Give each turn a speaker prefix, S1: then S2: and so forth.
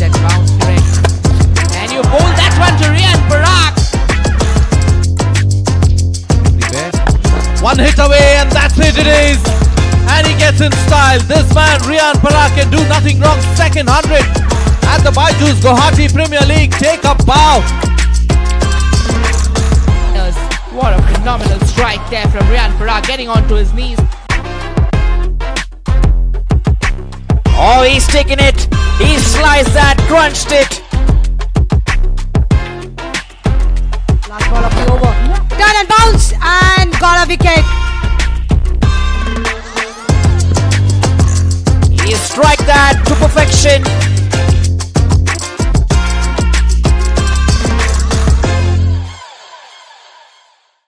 S1: Let's bounce direct. And you bowl that one to Riyan Parag.
S2: One hit away and that's it it is. And he gets in style. This man Riyan Parag can do nothing wrong. Second hundred at the BYJU'S Guwahati Premier League. Take a bow.
S1: What a phenomenal strike there from Riyan Parag getting onto his knees.
S3: Oh, he's taking it. He sliced that, crunched it.
S4: Last ball of the over. Turn and bounce and got a wicket.
S3: He strike that to perfection.